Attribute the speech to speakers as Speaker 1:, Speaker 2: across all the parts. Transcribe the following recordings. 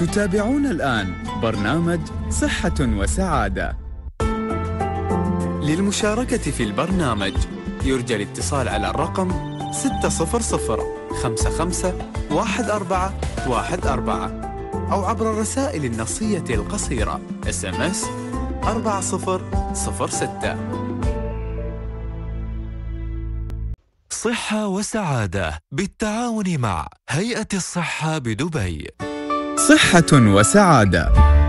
Speaker 1: تتابعون الآن برنامج صحة وسعادة. للمشاركة في البرنامج يرجى الاتصال على الرقم 600 55 14 14 أو عبر الرسائل النصية القصيرة SMS 4006
Speaker 2: صحة وسعادة بالتعاون مع هيئة الصحة بدبي.
Speaker 1: صحة وسعادة.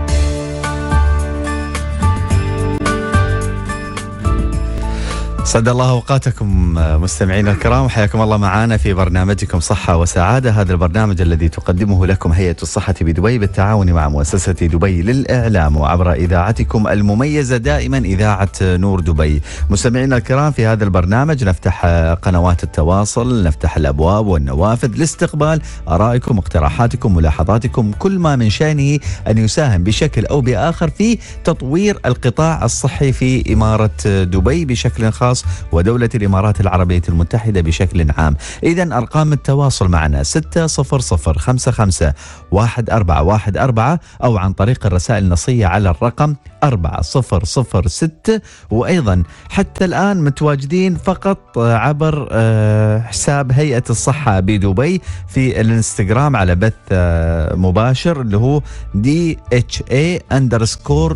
Speaker 3: سعد الله أوقاتكم مستمعينا الكرام. حياكم الله معنا في برنامجكم صحة وسعادة. هذا البرنامج الذي تقدمه لكم هيئة الصحة بدبي بالتعاون مع مؤسسة دبي للإعلام وعبر إذاعتكم المميزة دائما إذاعة نور دبي. مستمعينا الكرام في هذا البرنامج نفتح قنوات التواصل نفتح الأبواب والنوافذ لاستقبال آرائكم اقتراحاتكم ملاحظاتكم كل ما من شأنه أن يساهم بشكل أو بآخر في تطوير القطاع الصحي في إمارة دبي بشكل خاص. ودولة الإمارات العربية المتحدة بشكل عام. إذا أرقام التواصل معنا 60055 1414 أو عن طريق الرسائل النصية على الرقم 4006 وأيضا حتى الآن متواجدين فقط عبر آه، حساب هيئة الصحة بدبي في الانستغرام على بث آه، مباشر اللي هو دي اتش اي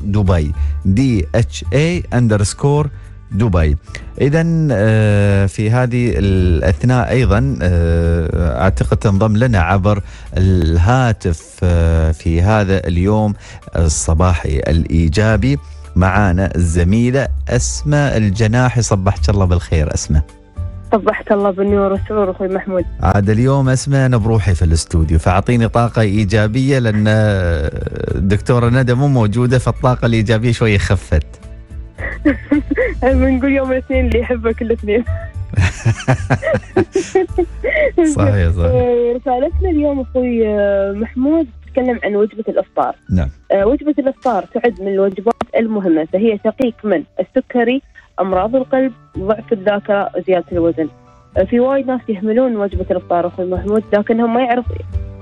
Speaker 3: دبي. دي اتش اي دبي اذا في هذه الأثناء أيضا آه، أعتقد تنضم لنا عبر الهاتف آه، في هذا اليوم الصباحي الإيجابي معانا الزميلة أسماء الجناحي صبحك الله بالخير أسماء.
Speaker 4: صبحت الله بالنور والسرور أخوي محمود.
Speaker 3: عاد اليوم أسماء أنا بروحي في الاستوديو فأعطيني طاقة إيجابية لأن الدكتوره ندى مو موجودة فالطاقة الإيجابية شوي خفت.
Speaker 4: بنقول يوم الاثنين اللي يحبك الاثنين
Speaker 3: صحيح صحيح.
Speaker 4: آه، رسالتنا اليوم أخوي آه، محمود تتكلم عن وجبة الإفطار.
Speaker 3: نعم.
Speaker 4: آه، وجبة الإفطار تعد من الوجبات المهمة فهي تقيك من السكري أمراض القلب ضعف الذاكرة زيادة الوزن. في وايد ناس يهملون وجبة الإفطار أخوي محمود لكنهم ما يعرف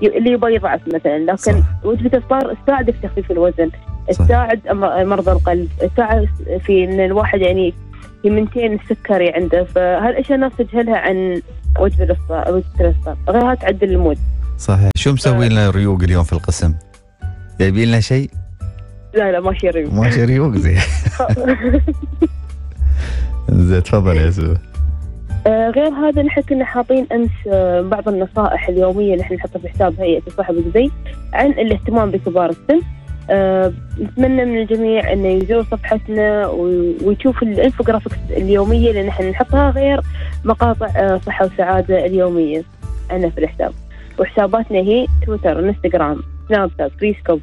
Speaker 4: اللي يبغى يضعف مثلا لكن
Speaker 3: صح.
Speaker 4: وجبة الإفطار تساعد في تخفيف الوزن. تساعد مرضى القلب تساعد في إن الواحد يعني ي maintain السكري عنده فهالأشياء الناس تجهلها عن وجبة الافطار وجبة الإفطار غيرها تعدل ال mood.
Speaker 3: صحيح. شو مسوي لنا ريوق اليوم في القسم؟ جايبين لنا شيء؟
Speaker 4: لا لا ماشي ريو
Speaker 3: ماشي ريوق زين. زين تفضل يا سو
Speaker 4: آه، غير هذا نحن كنا حاطين أمس آه، بعض النصائح اليومية اللي إحنا نحطها في حساب هيئة الصحة بدبي عن الاهتمام بكبار السن. آه، نتمنى من الجميع إنه يزور صفحتنا ويشوف ال infographics اليومية اللي نحن نحطها غير مقاطع آه، صحة وسعادة اليومية عندنا في الحساب. وحساباتنا هي تويتر إنستغرام سناب شات بيريسكوب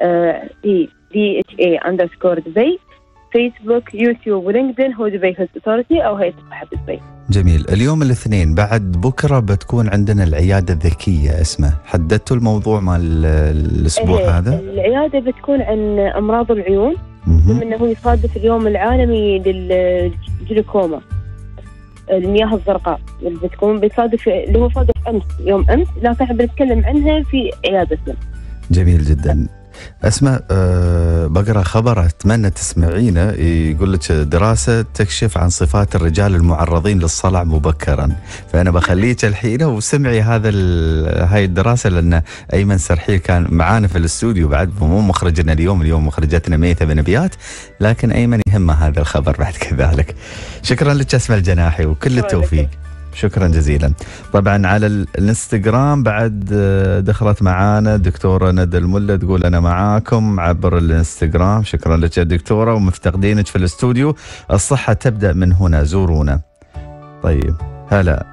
Speaker 4: آه، هي DHA underscore دبي فيسبوك يوتيوب ولينكدين هو Dubai Health Authority أو هيئه الصحه بدبي.
Speaker 3: جميل. اليوم الاثنين بعد بكرة بتكون عندنا العيادة الذكية. اسمه حددتوا الموضوع مال الأسبوع
Speaker 4: إيه،
Speaker 3: هذا؟
Speaker 4: العيادة بتكون عن أمراض العيون. بما أنه يصادف اليوم العالمي للجلوكوما المياه الزرقاء. اللي بتكون بتصادف اللي هو صادف أمس يوم أمس. لكن إحنا بنتكلم عنها في عيادتنا.
Speaker 3: جميل جدا. اسماء أه بقرأ خبر أتمنى تسمعينه. يقول لك دراسة تكشف عن صفات الرجال المعرضين للصلع مبكرا. فأنا بخليك الحين وسمعي هذا هاي الدراسة لأن أيمن سرحيل كان معانا في الاستوديو بعد مو مخرجنا اليوم اليوم مخرجتنا ميثه بن ابيات لكن أيمن يهمه هذا الخبر بعد كذلك. شكرا لك اسماء الجناحي وكل التوفيق. شكرا جزيلا. طبعا على ال- الانستغرام بعد آه، دخلت معانا دكتورة ندى الملة تقول أنا معاكم عبر الانستغرام. شكرا لك يا دكتورة ومفتقدينك في الاستوديو. الصحة تبدأ من هنا زورونا. طيب هلا.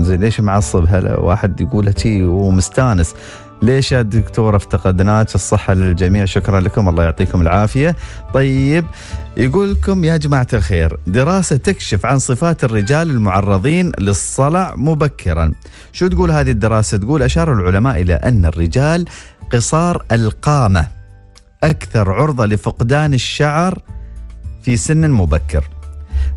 Speaker 3: زين ليش معصب؟ هلا واحد يقول شي ومستانس. ليش يا دكتورة افتقدناك الصحة للجميع. شكرا لكم. الله يعطيكم العافية. طيب يقول لكم يا جماعة الخير دراسة تكشف عن صفات الرجال المعرضين للصلع مبكرا. شو تقول هذه الدراسة؟ تقول أشار العلماء إلى أن الرجال قصار القامة أكثر عرضة لفقدان الشعر في سن مبكر.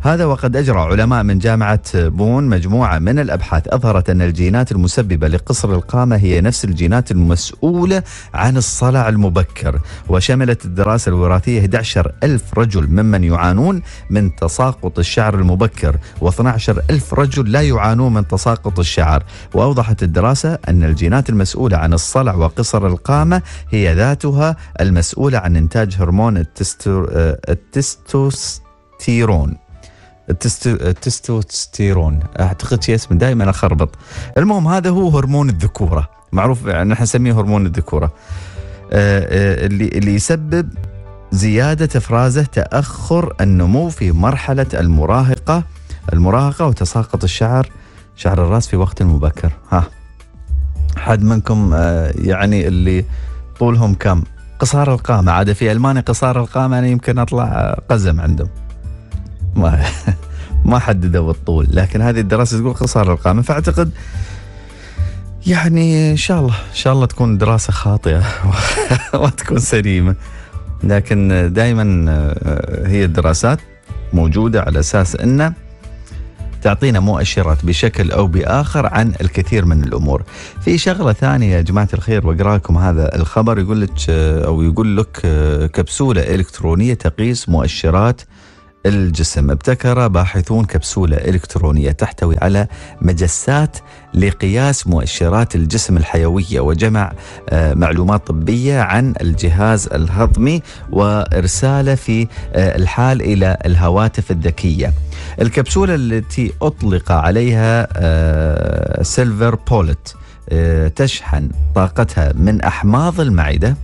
Speaker 3: هذا وقد أجرى علماء من جامعة بون مجموعة من الأبحاث أظهرت أن الجينات المسببة لقصر القامة هي نفس الجينات المسؤولة عن الصلع المبكر وشملت الدراسة الوراثية 11 ألف رجل ممن يعانون من تساقط الشعر المبكر و12 ألف رجل لا يعانون من تساقط الشعر وأوضحت الدراسة أن الجينات المسؤولة عن الصلع وقصر القامة هي ذاتها المسؤولة عن إنتاج هرمون. آه، التستوستيرون التستو... التستوستيرون. أعتقد شيء اسمه دائما أخربط. المهم هذا هو هرمون الذكورة. معروف يعني نحن نسميه هرمون الذكورة. آه، آه، اللي اللي يسبب زيادة إفرازه تأخر النمو في مرحلة المراهقة المراهقة وتساقط الشعر شعر الرأس في وقت مبكر. ها. حد منكم آه، يعني اللي طولهم كم؟ قصار القامة. عاد في ألمانيا قصار القامة أنا يمكن أطلع آه، قزم عندهم. ما ما حددوا الطول لكن هذه الدراسة تقول قصار القامة فأعتقد يعني إن شاء الله إن شاء الله تكون دراسة خاطئة وتكون سليمة لكن دائما آه، هي الدراسات موجودة على أساس أنه تعطينا مؤشرات بشكل أو بآخر عن الكثير من الأمور. في شغلة ثانية يا جماعة الخير وأقرأ لكم هذا الخبر يقول لك أو يقول لك كبسولة إلكترونية تقيس مؤشرات الجسم. ابتكر باحثون كبسولة إلكترونية تحتوي على مجسات لقياس مؤشرات الجسم الحيوية وجمع آه، معلومات طبية عن الجهاز الهضمي وإرساله في آه، الحال إلى الهواتف الذكية. الكبسولة التي أطلق عليها آه، سيلفر بولت تشحن طاقتها من أحماض المعدة.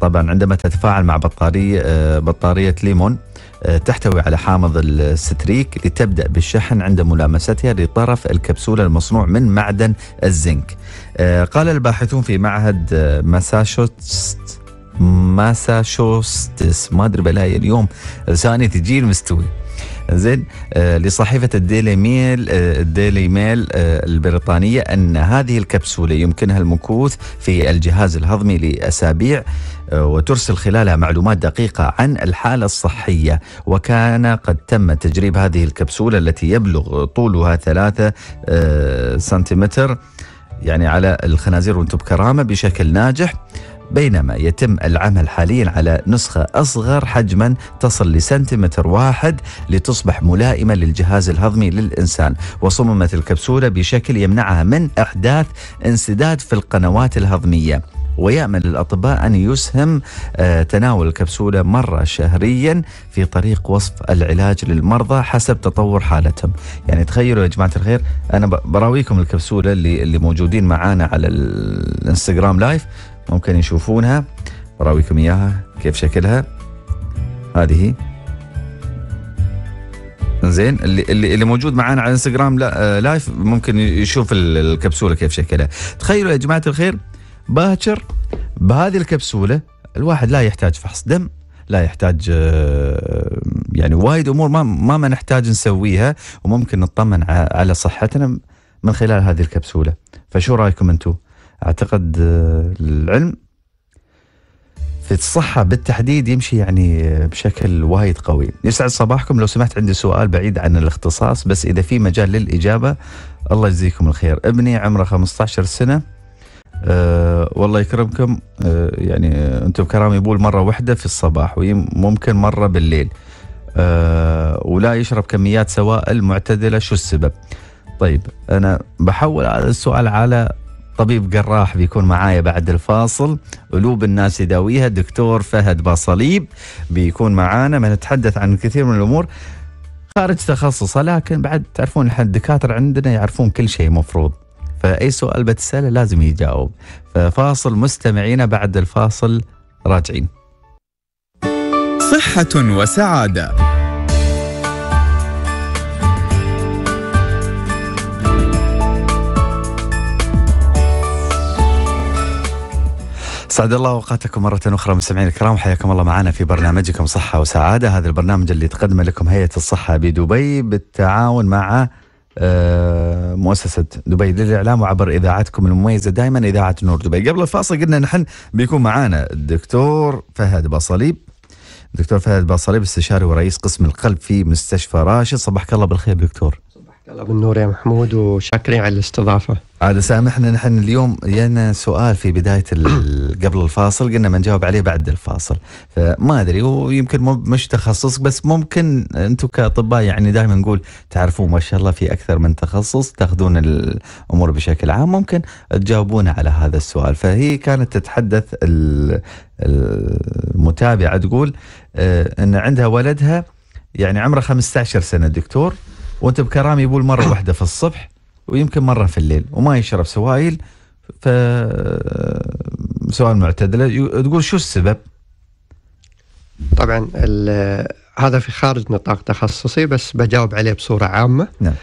Speaker 3: طبعا عندما تتفاعل مع بطارية بطارية ليمون آه، تحتوي على حامض الستريك لتبدأ بالشحن عند ملامستها لطرف الكبسولة المصنوع من معدن الزنك. آه، قال الباحثون في معهد آه، ماساشوست ماساشوستس. ما أدري بلاقي اليوم. لساني تجيل مستوي. زين آه لصحيفة الديلي ميل آه الديلي ميل آه البريطانية أن هذه الكبسولة يمكنها المكوث في الجهاز الهضمي لأسابيع وترسل خلالها معلومات دقيقة عن الحالة الصحية. وكان قد تم تجريب هذه الكبسولة التي يبلغ طولها ثلاثة سنتيمتر يعني على الخنازير وأنتم بكرامة بشكل ناجح. بينما يتم العمل حاليا على نسخة أصغر حجما تصل لسنتيمتر واحد لتصبح ملائمة للجهاز الهضمي للإنسان وصممت الكبسولة بشكل يمنعها من إحداث انسداد في القنوات الهضمية. ويأمل الأطباء أن يسهم آه، تناول الكبسولة مرة شهريا في طريق وصف العلاج للمرضى حسب تطور حالتهم. يعني تخيلوا يا جماعة الخير أنا براويكم الكبسولة اللي, اللي موجودين معانا على الانستغرام live. ممكن يشوفونها. براويكم إياها كيف شكلها. هذه. زين اللي اللي اللي موجود معانا على إنستغرام لا live ممكن يشوف الكبسولة كيف شكلها. تخيلوا يا جماعة الخير باكر بهذه الكبسولة الواحد لا يحتاج فحص دم لا يحتاج آه، يعني وايد أمور ما ما نحتاج نسويها وممكن نطمن على صحتنا من خلال هذه الكبسولة. فشو رأيكم أنتم أعتقد آه، العلم في الصحة بالتحديد يمشي يعني بشكل وايد قوي. يسعد صباحكم. لو سمحت عندي سؤال بعيد عن الاختصاص بس إذا في مجال للإجابة الله يجزيكم الخير. ابني عمره 15 سنة. أه والله يكرمكم. أه يعني أنتم كرام يبول مرة واحدة في الصباح وممكن مرة بالليل. أه ولا يشرب كميات سوائل معتدلة شو السبب؟ طيب أنا بحول هذا السؤال على طبيب جراح بيكون معايا بعد الفاصل. قلوب الناس يداويها. الدكتور فهد باصليب بيكون معانا. ما نتحدث عن الكثير من الأمور خارج تخصصه لكن بعد تعرفون الدكاترة عندنا يعرفون كل شيء مفروض. فأي سؤال بتسأله لازم يجاوب. ففاصل مستمعينا بعد الفاصل راجعين.
Speaker 1: صحة وسعادة.
Speaker 3: سعد الله أوقاتكم مرة أخرى مستمعينا الكرام حياكم الله معنا في برنامجكم صحة وسعادة. هذا البرنامج اللي تقدمه لكم هيئة الصحة بدبي بالتعاون مع آه، مؤسسة دبي للإعلام وعبر إذاعتكم المميزة دائما إذاعة نور دبي. قبل الفاصل قلنا نحن بيكون معانا الدكتور فهد بصليب. دكتور فهد باصريب استشاري ورئيس قسم القلب في مستشفى راشد. صباحك الله بالخير دكتور.
Speaker 5: الله بالنور يا محمود وشاكرين على الاستضافة.
Speaker 3: عاد سامحنا نحن اليوم جانا سؤال في بداية قبل الفاصل قلنا ما نجاوب عليه بعد الفاصل. فما أدري ويمكن مو مش تخصص بس ممكن أنتم كأطباء يعني دائما نقول تعرفون ما شاء الله في أكثر من تخصص تأخذون الأمور بشكل عام ممكن تجاوبون على هذا السؤال. فهي كانت تتحدث ال- المتابعة تقول آه، إن عندها ولدها يعني عمره 15 سنة. دكتور وانت بكرامه يبول مرة واحدة في الصبح ويمكن مرة في الليل وما يشرب سوائل ف سؤال معتدله تقول شو السبب؟
Speaker 5: طبعا هذا في خارج نطاق تخصصي بس بجاوب عليه بصورة عامة
Speaker 3: نعم.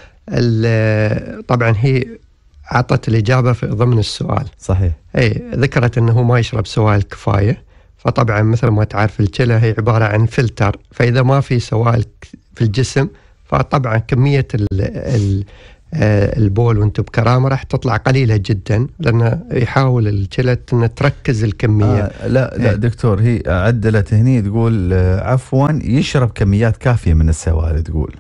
Speaker 5: طبعا هي أعطت الإجابة في ضمن السؤال
Speaker 3: صحيح
Speaker 5: إي ذكرت إنه ما يشرب سوائل كفاية فطبعا مثل ما تعرف الكلى هي عبارة عن فلتر فإذا ما في سوائل في الجسم فطبعا كمية ال ال آه، البول وأنتم بكرامة راح تطلع قليلة جدا لأنه يحاول الكلى ان تركز الكمية
Speaker 3: آه لا لا
Speaker 5: إيه.
Speaker 3: دكتور هي عدلت هني تقول آه، عفوا يشرب كميات كافية من السوائل تقول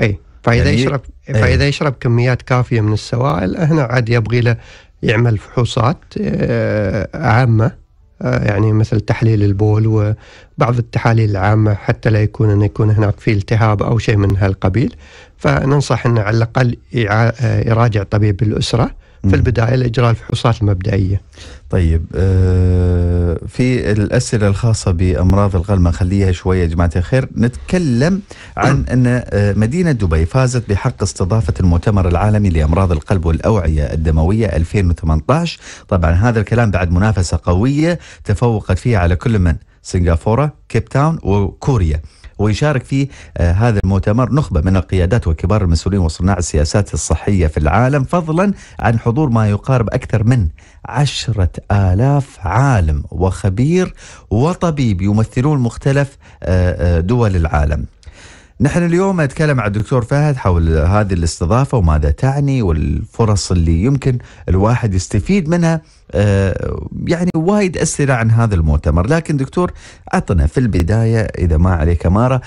Speaker 5: اي فإذا
Speaker 3: يعني-
Speaker 5: يشرب
Speaker 3: إيه.
Speaker 5: فإذا يشرب كميات كافية من السوائل هنا عاد يبغي له يعمل فحوصات آه، عامة آه، يعني مثل تحليل البول وبعض التحاليل العامة حتى لا يكون أن يكون هناك في التهاب أو شيء من هالقبيل فننصح انه على الأقل يعا- آه، يراجع طبيب الأسرة
Speaker 3: مم.
Speaker 5: في البداية لاجراء الفحوصات المبدئية.
Speaker 3: طيب آه في الأسئلة الخاصة بأمراض القلب نخليها شوية يا جماعة الخير. نتكلم عن أن آه، مدينة دبي فازت بحق استضافة المؤتمر العالمي لأمراض القلب والأوعية الدموية 2018 طبعا هذا الكلام بعد منافسة قوية تفوقت فيها على كل من؟ سنغافورة كيب تاون وكوريا. ويشارك في آه هذا المؤتمر نخبة من القيادات وكبار المسؤولين وصناع السياسات الصحية في العالم فضلا عن حضور ما يقارب أكثر من عشرة آلاف عالم وخبير وطبيب يمثلون مختلف آه، آه، دول العالم. نحن اليوم نتكلم مع الدكتور فهد حول هذه الاستضافة وماذا تعني والفرص اللي يمكن الواحد يستفيد منها آه، يعني وايد أسئلة عن هذا المؤتمر. لكن دكتور أعطنا في البداية إذا ما عليك أمارة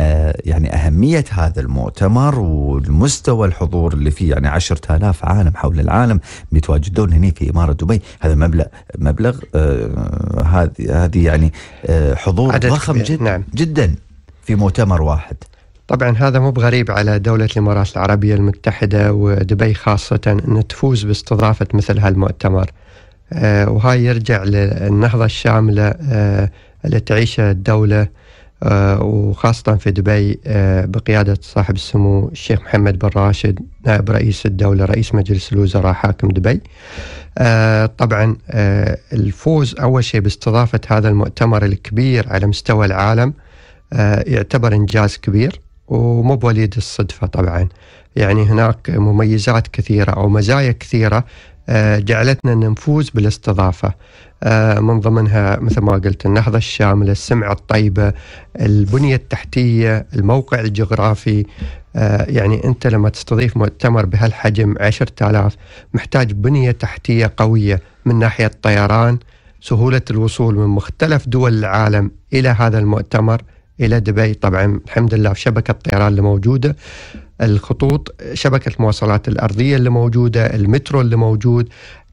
Speaker 3: آه، يعني أهمية هذا المؤتمر والمستوى الحضور اللي فيه. يعني عشرة آلاف عالم حول العالم بيتواجدون هنا في إمارة دبي. هذا مبلغ مبلغ آه، هذه هذه يعني حضور ضخم جدا
Speaker 5: نعم.
Speaker 3: جدا في مؤتمر واحد.
Speaker 5: طبعا هذا مو بغريب على دولة الإمارات العربية المتحدة ودبي خاصة أن تفوز باستضافة مثل هالمؤتمر. آه، وهاي يرجع للنهضة الشاملة آه، اللي تعيشها الدولة آه، وخاصة في دبي بقيادة صاحب السمو الشيخ محمد بن راشد نائب رئيس الدولة رئيس مجلس الوزراء حاكم دبي. طبعا الفوز أول شيء باستضافة هذا المؤتمر الكبير على مستوى العالم يعتبر إنجاز كبير. ومو بوليد الصدفة طبعا. يعني هناك مميزات كثيرة أو مزايا كثيرة آه، جعلتنا نفوز بالاستضافة. آه، من ضمنها مثل ما قلت النهضة الشاملة السمعة الطيبة البنية التحتية الموقع الجغرافي. آه، يعني أنت لما تستضيف مؤتمر بهالحجم عشرة آلاف محتاج بنية تحتية قوية من ناحية طيران سهولة الوصول من مختلف دول العالم إلى هذا المؤتمر. إلى دبي. طبعا الحمد لله في شبكة الطيران اللي موجودة الخطوط شبكة المواصلات الأرضية اللي موجودة المترو اللي موجود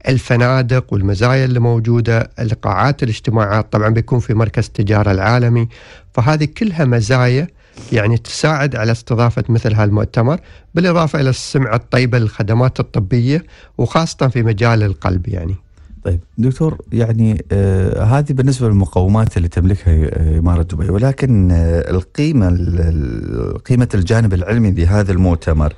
Speaker 5: الفنادق والمزايا اللي موجودة القاعات الاجتماعات. طبعا بيكون في مركز التجارة العالمي. فهذه كلها مزايا يعني تساعد على استضافة مثل هالمؤتمر بالإضافة إلى السمعة الطيبة للخدمات الطبية وخاصة في مجال القلب يعني.
Speaker 3: طيب دكتور يعني آه هذه بالنسبة للمقومات اللي تملكها آه، إمارة دبي ولكن آه القيمة ال- ال- قيمة الجانب العلمي لهذا المؤتمر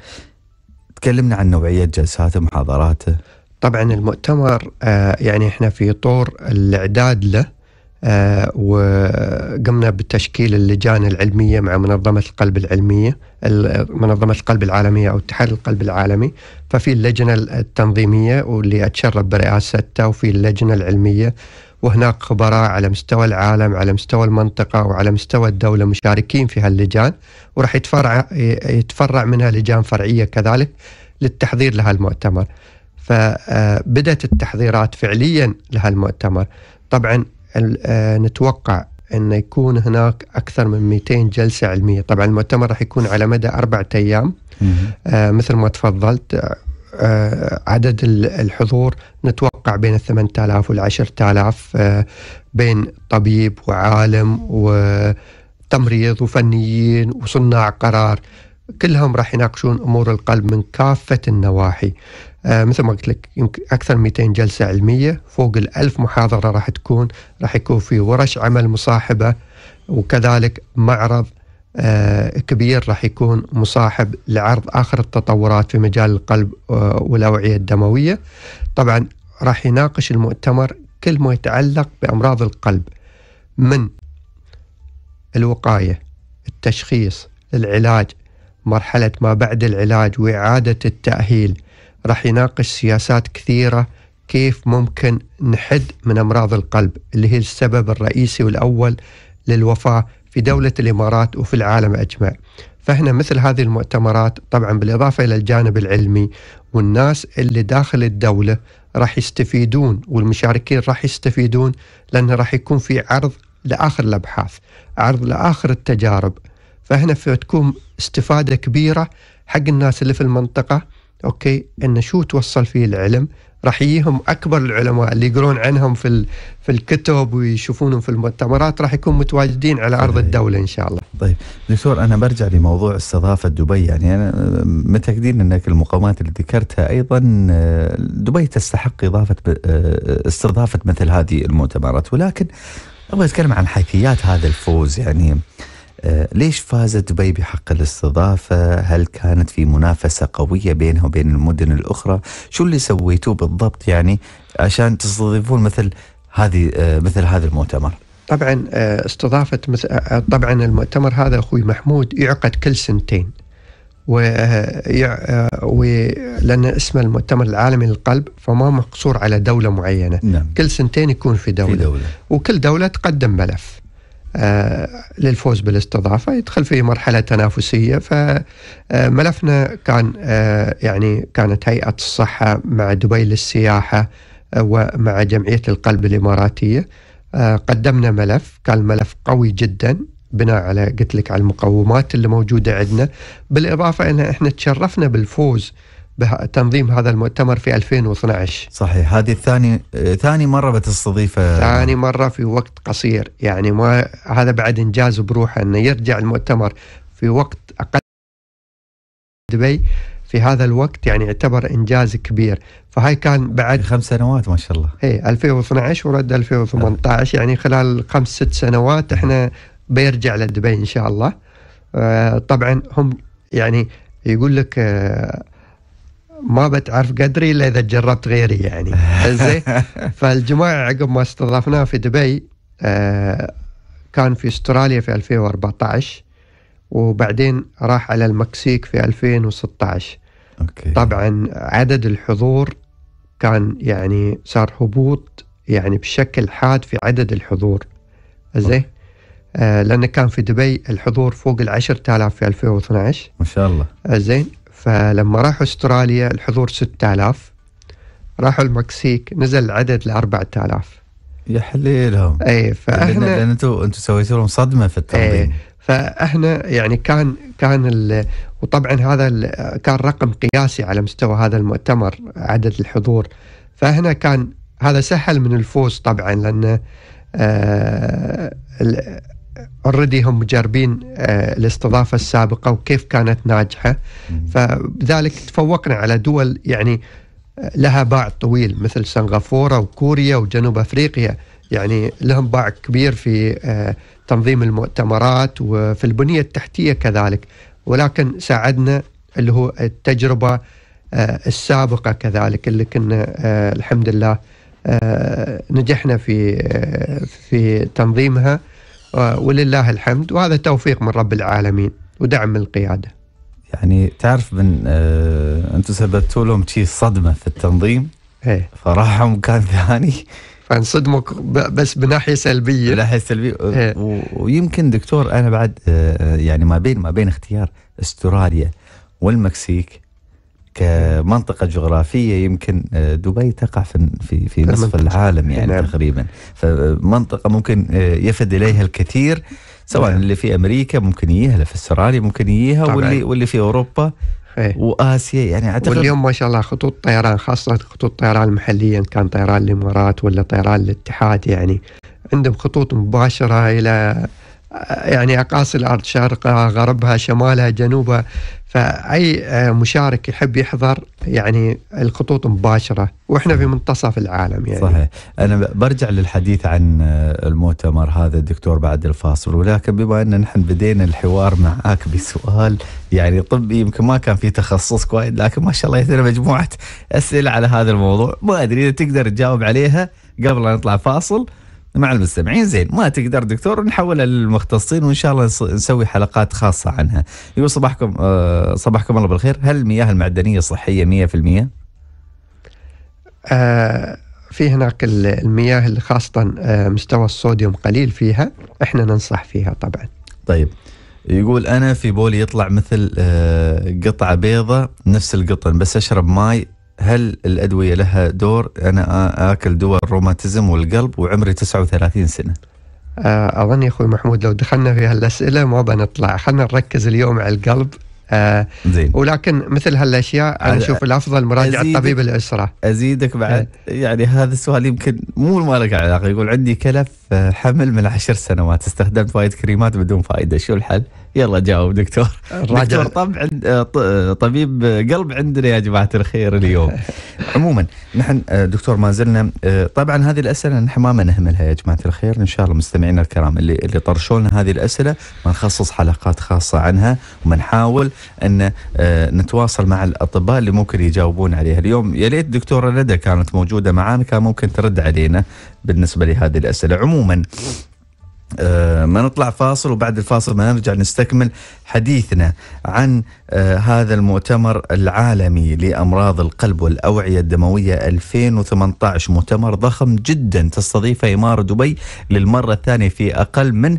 Speaker 3: تكلمنا عن نوعية جلساته محاضراته.
Speaker 5: طبعا المؤتمر آه، يعني إحنا في طور الإعداد له. وقمنا بتشكيل اللجان العلمية مع منظمة القلب العلمية ال- منظمة القلب العالمية أو اتحاد القلب العالمي. ففي اللجنة التنظيمية واللي أتشرف برئاستها وفي اللجنة العلمية. وهناك خبراء على مستوى العالم على مستوى المنطقة وعلى مستوى الدولة مشاركين في هاللجان. وراح يتفرع يتفرع منها لجان فرعية كذلك للتحضير لهالمؤتمر. فبدأت التحضيرات فعليا لهالمؤتمر طبعا آه، نتوقع أن يكون هناك أكثر من 200 جلسة علمية. طبعا المؤتمر راح يكون على مدى أربعة أيام. آه مثل ما تفضلت آه عدد ال- الحضور نتوقع بين ال 8000 وال 10000 آه بين طبيب وعالم وتمريض وفنيين وصناع قرار. كلهم راح يناقشون أمور القلب من كافة النواحي. آه مثل ما قلت لك يمكن أكثر من 200 جلسة علمية فوق الألف محاضرة راح تكون راح يكون في ورش عمل مصاحبة وكذلك معرض آه، كبير راح يكون مصاحب لعرض آخر التطورات في مجال القلب آه، والأوعية الدموية. طبعا راح يناقش المؤتمر كل ما يتعلق بأمراض القلب من الوقاية التشخيص العلاج مرحلة ما بعد العلاج وإعادة التأهيل راح يناقش سياسات كثيرة كيف ممكن نحد من أمراض القلب اللي هي السبب الرئيسي والأول للوفاة في دولة الإمارات وفي العالم أجمع. فهنا مثل هذه المؤتمرات طبعا بالإضافة إلى الجانب العلمي والناس اللي داخل الدولة راح يستفيدون والمشاركين راح يستفيدون لأنه راح يكون في عرض لآخر الأبحاث عرض لآخر التجارب. فهنا تكون استفادة كبيرة حق الناس اللي في المنطقة أوكي؟ إن شو توصل فيه العلم؟ راح يجيهم أكبر العلماء اللي يقرون عنهم في ال- في الكتب ويشوفونهم في المؤتمرات راح يكون متواجدين على أرض
Speaker 3: صحيح.
Speaker 5: الدولة إن شاء الله.
Speaker 3: طيب. دكتور أنا برجع لموضوع استضافة دبي. يعني أنا متاكدين انك المقومات اللي ذكرتها أيضا دبي تستحق إضافة ب- استضافة مثل هذه المؤتمرات؟ ولكن أبغى أتكلم عن حيثيات هذا الفوز. يعني آه، ليش فازت دبي بحق الاستضافة؟ هل كانت في منافسة قوية بينها وبين المدن الأخرى؟ شو اللي سويتوه بالضبط يعني عشان تستضيفون مثل هذه آه، مثل هذا المؤتمر؟
Speaker 5: طبعا آه، استضافة آه، طبعا المؤتمر هذا أخوي محمود يعقد كل سنتين و آه، آه، اسمه المؤتمر العالمي للقلب فما مقصور على دولة معينة
Speaker 3: نعم
Speaker 5: كل سنتين يكون في دولة
Speaker 3: في دولة
Speaker 5: وكل دولة تقدم ملف آه، للفوز بالاستضافة يدخل في مرحلة تنافسية. فملفنا كان آه، يعني كانت هيئة الصحة مع دبي للسياحة آه، ومع جمعية القلب الإماراتية. آه، قدمنا ملف كان ملف قوي جدا بناء على قلت لك على المقومات اللي موجودة عندنا. بالإضافة أن إحنا تشرفنا بالفوز بتنظيم هذا المؤتمر في 2012
Speaker 3: صحيح. هذه الثاني ثاني مرة بتستضيفه
Speaker 5: ثاني مرة في وقت قصير. يعني ما هذا بعد إنجاز بروحه أنه يرجع المؤتمر في وقت أقل. دبي في هذا الوقت يعني يعتبر إنجاز كبير. فهاي كان بعد
Speaker 3: خمس سنوات ما شاء الله.
Speaker 5: إيه 2012 ورد 2018 يعني خلال خمس ست سنوات إحنا بيرجع لدبي إن شاء الله. آه طبعا هم يعني يقول لك آه ما بتعرف قدري إلا إذا جربت غيري يعني. زين؟ فالجماعة عقب ما استضافناه في دبي آه كان في أستراليا في 2014 وبعدين راح على المكسيك في 2016
Speaker 3: أوكي.
Speaker 5: طبعا عدد الحضور كان يعني صار هبوط يعني بشكل حاد في عدد الحضور. زين؟ آه لأن كان في دبي الحضور فوق العشر تلاف في 2012
Speaker 3: ما شاء الله.
Speaker 5: آه زين؟ فلما راحوا استراليا الحضور 6000 راحوا المكسيك نزل العدد ل 4000
Speaker 3: يا حليلهم.
Speaker 5: اي
Speaker 3: لأن
Speaker 5: فاحنا
Speaker 3: لأن أنتم أنتم سويتوا لهم صدمة في التنظيم.
Speaker 5: إيه. فاحنا يعني كان كان ال- وطبعا هذا ال- كان رقم قياسي على مستوى هذا المؤتمر عدد الحضور. فهنا كان هذا سهل من الفوز طبعا لأن اوريدي هم مجربين آه الاستضافة السابقة وكيف كانت
Speaker 3: ناجحة.
Speaker 5: فبذلك تفوقنا على دول يعني آه، لها باع طويل مثل سنغافورة وكوريا وجنوب أفريقيا. يعني لهم باع كبير في آه، تنظيم المؤتمرات وفي البنية التحتية كذلك. ولكن ساعدنا اللي هو التجربة السابقة كذلك اللي كنا الحمد لله نجحنا في في تنظيمها. ولله الحمد. وهذا توفيق من رب العالمين ودعم من القيادة.
Speaker 3: يعني تعرف من آه أنتم سببتوا لهم شي صدمة في التنظيم؟
Speaker 5: إيه.
Speaker 3: فراحوا مكان ثاني.
Speaker 5: فنصدمك ب- بس بناحية سلبية.
Speaker 3: بالناحيه السلبيه
Speaker 5: إيه.
Speaker 3: و- ويمكن دكتور أنا بعد آه يعني ما بين ما بين اختيار أستراليا والمكسيك كمنطقة جغرافية يمكن آه، دبي تقع في في في نصف. العالم يعني
Speaker 5: نعم.
Speaker 3: تقريبا فمنطقة ممكن آه، يفد إليها الكثير سواء
Speaker 5: نعم.
Speaker 3: اللي في أمريكا ممكن يجيها اللي في أستراليا ممكن يجيها. واللي واللي في أوروبا
Speaker 5: إيه.
Speaker 3: وآسيا يعني أعتقد
Speaker 5: واليوم ما شاء الله خطوط طيران خاصة خطوط طيران محليا كان طيران الإمارات ولا طيران الاتحاد يعني عندهم خطوط مباشرة إلى يعني أقاصي الأرض شرقها غربها شمالها جنوبها. فأي مشارك يحب يحضر يعني الخطوط مباشرة. وإحنا في منتصف العالم يعني.
Speaker 3: صحيح. أنا برجع للحديث عن المؤتمر هذا الدكتور بعد الفاصل. ولكن بما أن نحن بدينا الحوار معاك بسؤال يعني طبي يمكن ما كان في تخصص كويس لكن ما شاء الله يتنا مجموعة أسئلة على هذا الموضوع. ما أدري إذا تقدر تجاوب عليها قبل لا نطلع فاصل. مع المستمعين. زين ما تقدر دكتور نحولها للمختصين وإن شاء الله نس- نسوي حلقات خاصة عنها. يقول صباحكم آه صباحكم الله بالخير. هل المياه المعدنية صحية 100%
Speaker 5: آه في هناك ال- المياه اللي خاصة آه مستوى الصوديوم قليل فيها إحنا ننصح فيها طبعا.
Speaker 3: طيب. يقول أنا في بولي يطلع مثل آه، قطعة بيضة نفس القطن بس أشرب ماي هل الأدوية لها دور؟ أنا آكل دواء الروماتيزم والقلب وعمري 39 سنة.
Speaker 5: آه، أظن يا أخوي محمود لو دخلنا في هالأسئلة ما بنطلع. خلينا نركز اليوم على القلب. آه
Speaker 3: زين.
Speaker 5: ولكن مثل
Speaker 3: عاد-
Speaker 5: أشوف الأفضل مراجعة
Speaker 3: أزيدك.
Speaker 5: طبيب الأسرة.
Speaker 3: أزيدك بعد. يعني هذا السؤال يمكن مو ما له علاقة. يقول عندي كلف آه، حمل من عشر سنوات. استخدمت وايد كريمات بدون فائده شو الحل؟ يلا جاوب دكتور. دكتور طب عند آه، آه، طبيب آه، قلب عندنا يا جماعة الخير اليوم. عموما نحن دكتور ما زلنا طبعا هذه الأسئلة نحن ما نهملها يا جماعة الخير. إن شاء الله مستمعينا الكرام اللي اللي طرشوا لنا هذه الأسئلة بنخصص حلقات خاصة عنها وبنحاول أن نتواصل مع الأطباء اللي ممكن يجاوبون عليها. اليوم يا ليت دكتورة ندى كانت موجودة معانا كان ممكن ترد علينا. بالنسبة لهذه الأسئلة. عموما آه، ما نطلع فاصل وبعد الفاصل ما نرجع نستكمل حديثنا عن آه، هذا المؤتمر العالمي لأمراض القلب والأوعية الدموية 2018 مؤتمر ضخم جدا تستضيفه إمارة دبي للمرة الثانية في أقل من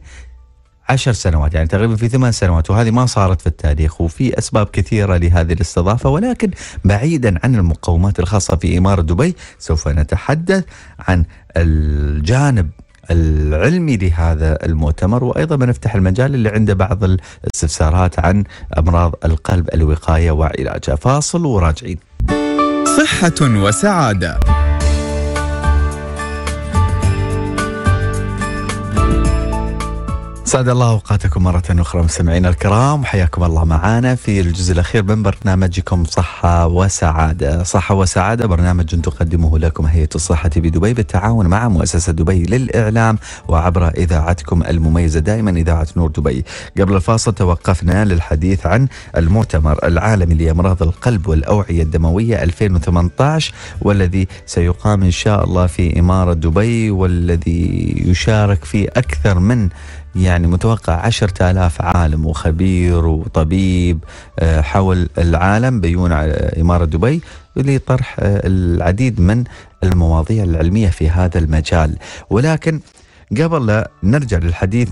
Speaker 3: عشر سنوات يعني تقريبا في ثمان سنوات وهذه ما صارت في التاريخ وفي أسباب كثيرة لهذه الاستضافة ولكن بعيدا عن المقومات الخاصة في إمارة دبي سوف نتحدث عن الجانب العلمي لهذا المؤتمر وأيضا بنفتح المجال اللي عنده بعض الاستفسارات عن أمراض القلب الوقاية وعلاجها. فاصل وراجعين.
Speaker 1: صحة وسعادة.
Speaker 3: سعد الله أوقاتكم مرة أخرى مستمعينا الكرام. حياكم الله معنا في الجزء الأخير من برنامجكم صحة وسعادة. صحة وسعادة برنامج تقدمه لكم هيئة الصحة بدبي بالتعاون مع مؤسسة دبي للإعلام وعبر إذاعتكم المميزة. دائما إذاعة نور دبي. قبل الفاصل توقفنا للحديث عن المؤتمر العالمي لأمراض القلب والأوعية الدموية 2018 والذي سيقام إن شاء الله في إمارة دبي والذي يشارك فيه أكثر من يعني متوقع عشرة آلاف عالم وخبير وطبيب آه، حول العالم بيون إمارة دبي لطرح آه، العديد من المواضيع العلمية في هذا المجال. ولكن قبل لا نرجع للحديث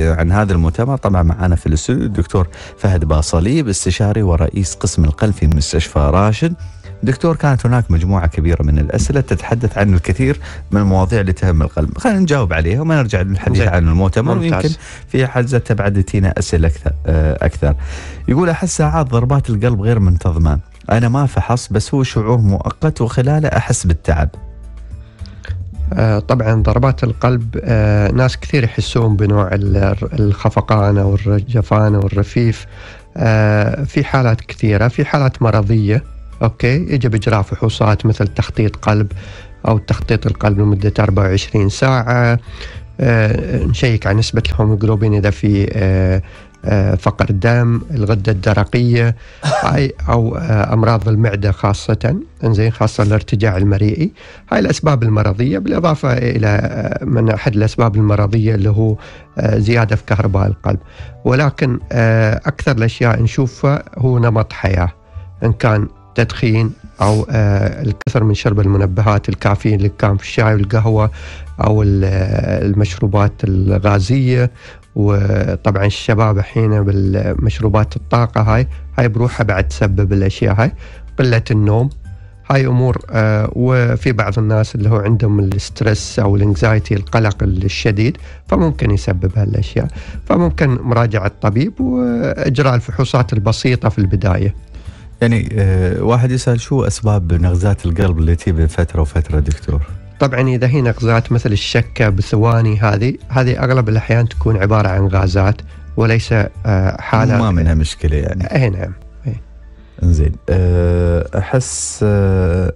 Speaker 3: عن هذا المؤتمر طبعا معنا في الاستوديو الدكتور فهد باصليب استشاري ورئيس قسم القلب في مستشفى راشد. دكتور كانت هناك مجموعة كبيرة من الأسئلة تتحدث عن الكثير من المواضيع اللي تهم القلب. خلينا نجاوب عليها وما نرجع للحديث. عن المؤتمر. ويمكن في حزتها بعد تينا أسئلة أكثر, آه، أكثر. يقول أحس ساعات ضربات القلب غير منتظمة. أنا ما فحص بس هو شعور مؤقت وخلاله أحس بالتعب.
Speaker 5: آه، طبعا ضربات القلب آه، ناس كثير يحسون بنوع ال- الخفقان أو الرجفان أو الرفيف. في حالات كثيرة. في حالات مرضية. أوكي يجب اجراء فحوصات مثل تخطيط قلب أو تخطيط القلب لمدة 24 ساعة. آه، نشيك على نسبة الهيموجلوبين إذا في آه، آه، فقر دم الغدة الدرقية أو آه، أمراض المعدة خاصة. إنزين خاصة الارتجاع المريئي. هاي الأسباب المرضية. بالإضافة إلى آه، من أحد الأسباب المرضية اللي هو زيادة في كهرباء القلب. ولكن أكثر الأشياء نشوفها هو نمط حياة. إن كان تدخين أو آه، الكثر من شرب المنبهات الكافيين اللي كان في الشاي والقهوة أو آه، المشروبات الغازية. وطبعا الشباب الحين بالمشروبات الطاقة هاي هاي بروحها بعد تسبب الأشياء هاي قلة النوم. هاي أمور آه وفي بعض الناس اللي هو عندهم ال stress أو ال anxiety القلق الشديد فممكن يسبب هالأشياء. فممكن مراجعة طبيب وإجراء الفحوصات البسيطة في البداية.
Speaker 3: يعني آه واحد يسأل شو أسباب نغزات القلب التي بين فترة وفترة دكتور؟
Speaker 5: طبعا إذا هي نغزات مثل الشكة بثواني هذه هذه أغلب الأحيان تكون عبارة عن غازات وليس آه حالة
Speaker 3: ما منها مشكلة يعني.
Speaker 5: اي نعم.
Speaker 3: زين آه، أحس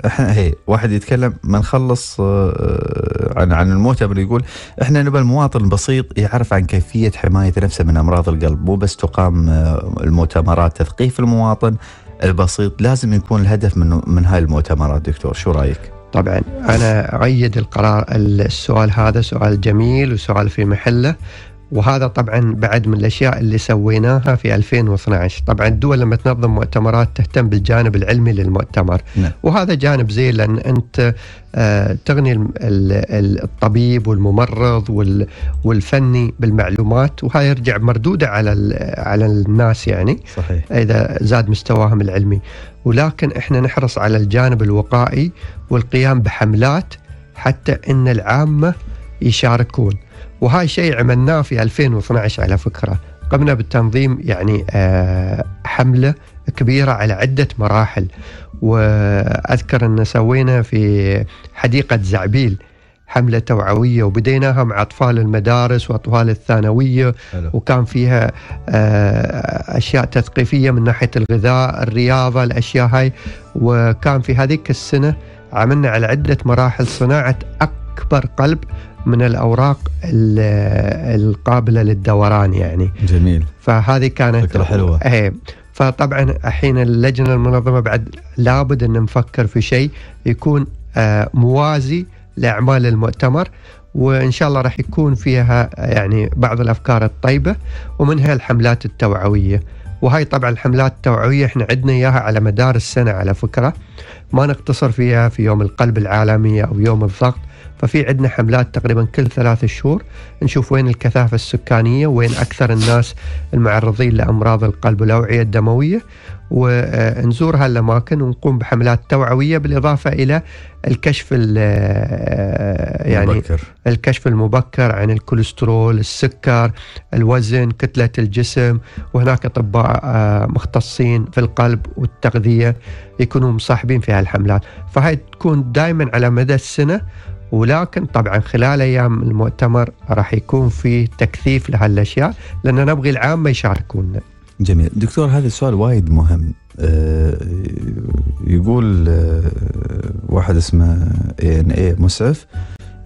Speaker 3: إحنا هي واحد يتكلم ما نخلص عن عن المؤتمر يقول إحنا نبى المواطن البسيط يعرف عن كيفية حماية نفسه من أمراض القلب مو بس تقام المؤتمرات تثقيف المواطن البسيط لازم يكون الهدف من من هاي المؤتمرات دكتور شو رأيك؟
Speaker 5: طبعا أنا اؤيد القرار السؤال هذا سؤال جميل وسؤال في محله وهذا طبعا بعد من الأشياء اللي سويناها في 2012 طبعا الدول لما تنظم مؤتمرات تهتم بالجانب العلمي للمؤتمر.
Speaker 3: نعم.
Speaker 5: وهذا جانب زين لأن أنت آه، تغني الطبيب والممرض والفني بالمعلومات وهذا يرجع مردوده على على الناس يعني
Speaker 3: صحيح.
Speaker 5: إذا زاد مستواهم العلمي. ولكن إحنا نحرص على الجانب الوقائي والقيام بحملات حتى إن العامة يشاركون. وهاي شيء عملناه في 2012 على فكرة. قمنا بالتنظيم يعني آه، حملة كبيرة على عدة مراحل. وأذكر أن سوينا في حديقة زعبيل حملة توعوية وبديناها مع أطفال المدارس وأطفال الثانوية.
Speaker 3: حلو.
Speaker 5: وكان فيها آه، أشياء تثقيفية من ناحية الغذاء، الرياضة، الأشياء هاي. وكان في هذيك السنة عملنا على عدة مراحل صناعة أكبر قلب من الأوراق القابلة للدوران يعني.
Speaker 3: جميل.
Speaker 5: فهذه كانت
Speaker 3: فكرة حلوة.
Speaker 5: إيه. فطبعا الحين اللجنة المنظمة بعد لابد أن نفكر في شيء يكون آه موازي لأعمال المؤتمر وإن شاء الله راح يكون فيها يعني بعض الأفكار الطيبة ومنها الحملات التوعوية. وهي طبعا الحملات التوعوية إحنا عندنا إياها على مدار السنة على فكرة. ما نقتصر فيها في يوم القلب العالمي أو يوم الضغط. ففي عندنا حملات تقريبا كل ثلاث شهور. نشوف وين الكثافة السكانية وين أكثر الناس المعرضين لأمراض القلب والأوعية الدموية. ونزور هالأماكن ونقوم بحملات توعوية بالإضافة إلى الكشف يعني
Speaker 3: مبكر.
Speaker 5: الكشف المبكر عن الكوليسترول السكر الوزن كتلة الجسم. وهناك أطباء مختصين في القلب والتغذية يكونوا مصاحبين في هالحملات. فهي تكون دائما على مدى السنة. ولكن طبعا خلال أيام المؤتمر راح يكون في تكثيف لهالأشياء لأن نبغي العامة يشاركونا.
Speaker 3: جميل، دكتور هذا السؤال وايد مهم. أه يقول أه واحد اسمه اي ان اي مسعف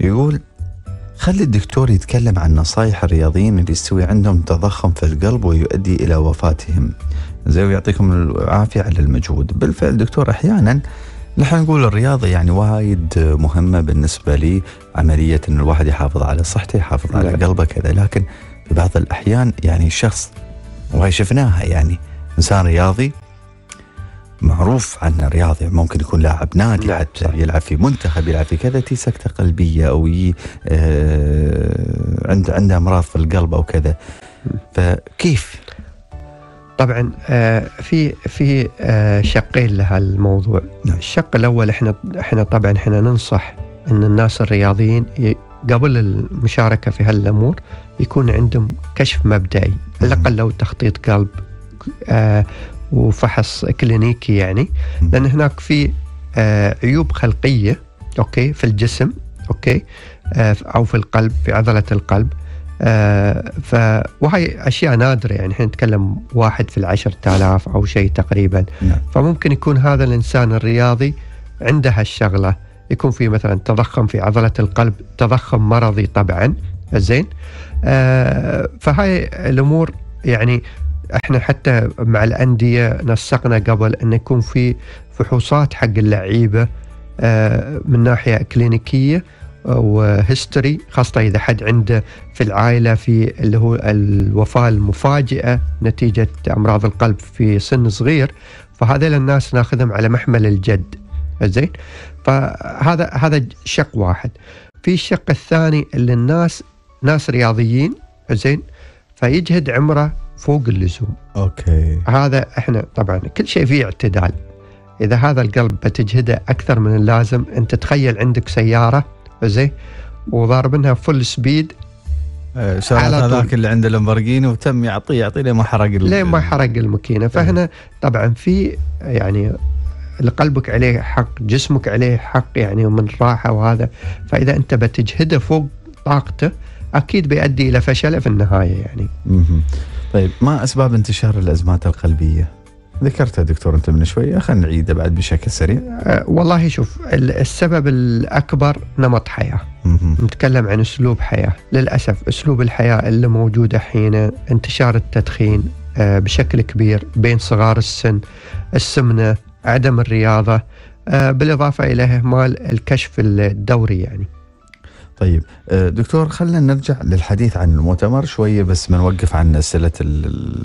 Speaker 3: يقول خلي الدكتور يتكلم عن نصائح الرياضيين اللي يستوي عندهم تضخم في القلب ويؤدي إلى وفاتهم. زي ويعطيكم العافية على المجهود، بالفعل دكتور أحيانا نحن نقول الرياضة يعني وايد مهمة بالنسبة لي عملية أن الواحد يحافظ على صحته يحافظ على قلبه كذا لكن في بعض الأحيان يعني شخص وهي شفناها يعني إنسان رياضي معروف عنه رياضي ممكن يكون لاعب نادي
Speaker 5: نعم،
Speaker 3: حتى. يلعب في منتخب يلعب في كذا تي سكتة قلبية أو ي... آه عنده عنده أمراض في القلب أو كذا فكيف؟
Speaker 5: طبعا آه، في في آه، شقين لهالموضوع
Speaker 3: نعم.
Speaker 5: الشق الأول إحنا إحنا طبعا إحنا ننصح إن الناس الرياضيين قبل المشاركة في هالأمور يكون عندهم كشف مبدئي على الأقل لو تخطيط قلب آه، وفحص كلينيكي يعني. لأن هناك في عيوب خلقية أوكي في الجسم أوكي أو في القلب في عضلة القلب. آه، ف وهي أشياء نادرة يعني إحنا نتكلم واحد في العشرة آلاف أو شيء تقريبا.
Speaker 3: نعم.
Speaker 5: فممكن يكون هذا الإنسان الرياضي عنده هالشغلة. يكون في مثلا تضخم في عضلة القلب تضخم مرضي طبعا. زين؟ آه فهاي الأمور يعني إحنا حتى مع الأندية نسقنا قبل أن يكون في فحوصات حق اللعيبة آه من ناحية كلينيكية. وهيستوري خاصة إذا حد عنده في العائلة في اللي هو الوفاة المفاجئة نتيجة أمراض القلب في سن صغير فهذول الناس ناخذهم على محمل الجد. زين؟ فهذا هذا شق واحد. في الشق الثاني اللي الناس ناس رياضيين زين؟ فيجهد عمره فوق اللزوم.
Speaker 3: أوكي.
Speaker 5: هذا إحنا طبعا كل شيء فيه اعتدال. إذا هذا القلب بتجهده أكثر من اللازم أنت تخيل عندك سيارة زين وضاربنها
Speaker 3: full speed
Speaker 5: على.
Speaker 3: هذاك اللي عنده لامبورجيني وتم يعطيه يعطيه لين ما حرق
Speaker 5: لين ما حرق الماكينة فهنا طبعا في يعني قلبك عليه حق جسمك عليه حق يعني ومن راحة وهذا فإذا أنت بتجهده فوق طاقته أكيد بيؤدي إلى فشله في النهاية يعني.
Speaker 3: طيب ما أسباب انتشار الأزمات القلبية؟ ذكرتها دكتور أنت من شوية خلينا نعيدها بعد بشكل سريع.
Speaker 5: أه والله شوف ال- السبب الأكبر نمط
Speaker 3: حياة.
Speaker 5: نتكلم عن أسلوب حياة للأسف أسلوب الحياة اللي موجود الحين انتشار التدخين آه، بشكل كبير بين صغار السن السمنة عدم الرياضة آه، بالإضافة إلى اهمال الكشف الدوري يعني
Speaker 3: طيب آه، دكتور خلينا نرجع للحديث عن المؤتمر شوية بس بنوقف عن أسئلة ال-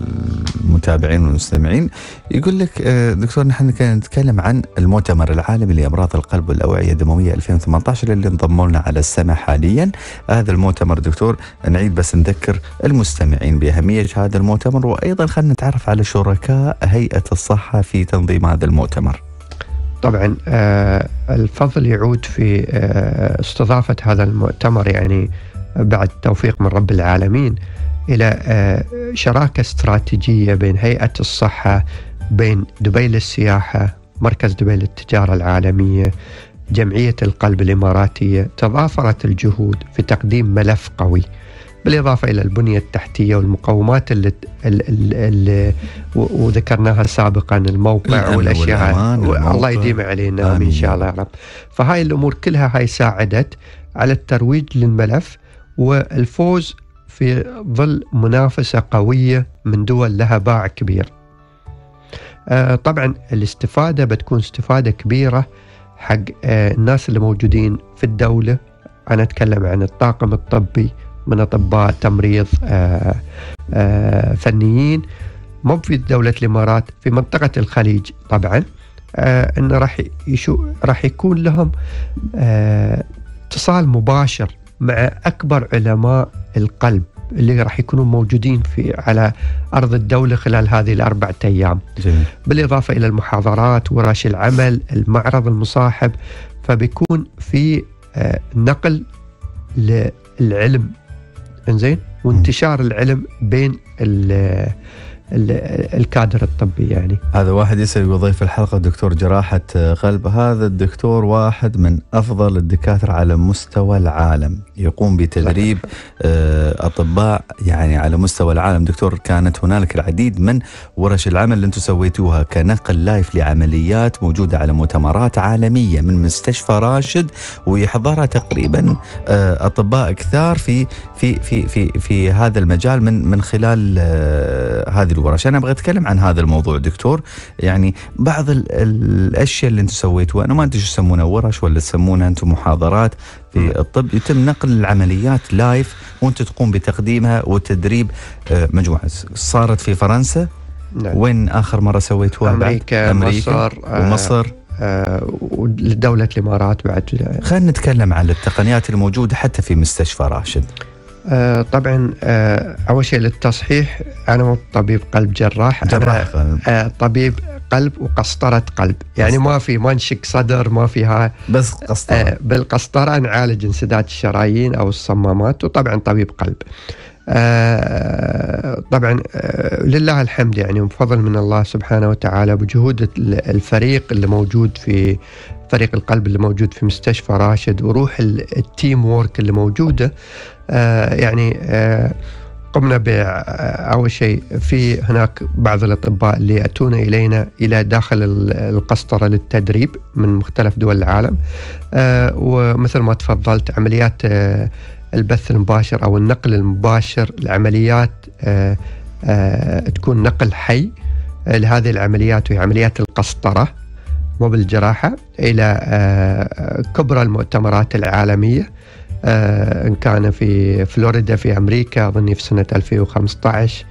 Speaker 3: المتابعين والمستمعين. يقول لك آه، دكتور نحن كنا نتكلم عن المؤتمر العالمي لأمراض القلب والأوعية الدموية 2018 اللي انضموا لنا على السمع حاليا. هذا المؤتمر دكتور نعيد بس نذكر المستمعين بأهمية هذا المؤتمر. وأيضا خلينا نتعرف على شركاء هيئة الصحة في تنظيم هذا المؤتمر.
Speaker 5: طبعا آه، الفضل يعود في آه، استضافة هذا المؤتمر يعني بعد توفيق من رب العالمين إلى آه، شراكة استراتيجية بين هيئة الصحة بين دبي للسياحة مركز دبي للتجارة العالمية جمعية القلب الإماراتية تضافرت الجهود في تقديم ملف قوي. بالإضافة إلى البنية التحتية والمقومات اللي, اللي, وذكرناها سابقا الموقع
Speaker 3: الأمن
Speaker 5: والأشياء
Speaker 3: والأمان،
Speaker 5: و- الله. يديم علينا
Speaker 3: آمين.
Speaker 5: ان شاء الله يا رب فهاي الأمور كلها هاي ساعدت على الترويج للملف والفوز في ظل منافسة قوية من دول لها باع كبير. آه، طبعا الاستفادة بتكون استفادة كبيرة حق آه، الناس اللي موجودين في الدولة أنا أتكلم عن الطاقم الطبي من أطباء تمريض آه، آه، فنيين مو في دولة الإمارات في منطقة الخليج طبعا آه، انه راح يشو راح يكون لهم اتصال مباشر مع أكبر علماء القلب اللي راح يكونوا موجودين في على أرض الدولة خلال هذه الأربعة أيام.
Speaker 3: جميل
Speaker 5: بالإضافة إلى المحاضرات ورش العمل المعرض المصاحب فبيكون في نقل للعلم إنزين وانتشار العلم بين الكادر الطبي يعني.
Speaker 3: هذا واحد يسأل ضيف الحلقة دكتور جراحة قلب. هذا الدكتور واحد من أفضل الدكاترة على مستوى العالم. يقوم بتدريب آه، أطباء يعني على مستوى العالم. دكتور كانت هنالك العديد من ورش العمل اللي أنتم سويتوها كنقل لايف لعمليات موجودة على مؤتمرات عالمية من مستشفى راشد ويحضرها تقريبا آه، أطباء كثار في في في في في هذا المجال من من خلال آه، هذه الورش أنا أبغى أتكلم عن هذا الموضوع دكتور يعني بعض ال- الأشياء اللي أنتم سويتوها أنا ما أدري شو يسمونها ورش ولا تسمونها أنتم محاضرات في الطب يتم نقل العمليات لايف وأنت تقوم بتقديمها وتدريب آه، مجموعة صارت في فرنسا؟
Speaker 5: نعم.
Speaker 3: وين آخر مرة سويتوها؟
Speaker 5: أمريكا, مصر آه،
Speaker 3: ومصر؟
Speaker 5: آه، ودولة الإمارات بعد.
Speaker 3: خلينا نتكلم عن التقنيات الموجودة حتى في مستشفى راشد.
Speaker 5: آه، طبعا آه، أول شيء للتصحيح أنا مو طبيب قلب جراح
Speaker 3: جراح
Speaker 5: أنا
Speaker 3: قلب.
Speaker 5: آه، طبيب قلب وقسطرة قلب. يعني ما في ما نشك صدر ما في هاي
Speaker 3: بس قسطرة.
Speaker 5: آه، بالقسطرة نعالج انسداد الشرايين أو الصمامات وطبعا طبيب قلب. آه، طبعا آه، لله الحمد يعني بفضل من الله سبحانه وتعالى بجهود ال- الفريق اللي موجود في فريق القلب اللي موجود في مستشفى راشد وروح ال- ال teamwork اللي موجوده. آه، يعني آه، قمنا ب اول شيء في هناك بعض الأطباء اللي يأتون إلينا إلى داخل ال- القسطرة للتدريب من مختلف دول العالم. آه، ومثل ما تفضلت عمليات آه، البث المباشر أو النقل المباشر لعمليات آه، آه، تكون نقل حي آه، لهذه العمليات وهي عمليات القسطرة مو بالجراحة إلى آه، كبرى المؤتمرات العالمية. آه، إن كان في فلوريدا في أمريكا أظني في سنة 2015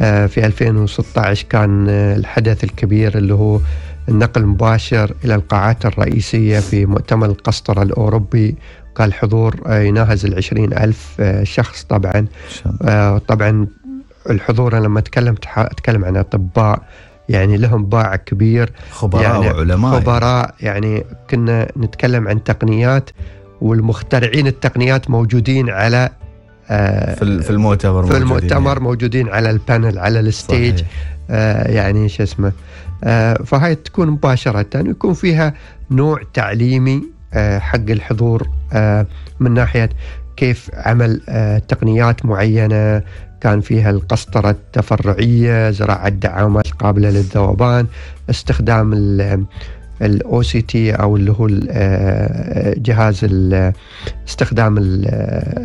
Speaker 5: آه، في 2016 كان آه، الحدث الكبير اللي هو النقل المباشر إلى القاعات الرئيسية في مؤتمر القسطرة الأوروبي. كان الحضور يناهز العشرين ألف شخص طبعا.
Speaker 3: إن
Speaker 5: طبعا الحضور أنا لما أتكلم تح- أتكلم عن أطباء يعني لهم باع كبير.
Speaker 3: خبراء
Speaker 5: يعني
Speaker 3: وعلماء.
Speaker 5: خبراء يعني كنا نتكلم عن تقنيات والمخترعين التقنيات موجودين على آه،
Speaker 3: في ال- في المؤتمر
Speaker 5: في
Speaker 3: موجودين
Speaker 5: المؤتمر
Speaker 3: يعني.
Speaker 5: موجودين على ال panel على ال stage
Speaker 3: صحيح.
Speaker 5: آه، يعني شو اسمه آه، فهاي تكون مباشرة ويكون فيها نوع تعليمي آه، حق الحضور من ناحية كيف عمل تقنيات معينة كان فيها القسطرة التفرعية زراعة دعامات قابلة للذوبان استخدام ال OCT أو اللي هو آه، جهاز استخدام ال-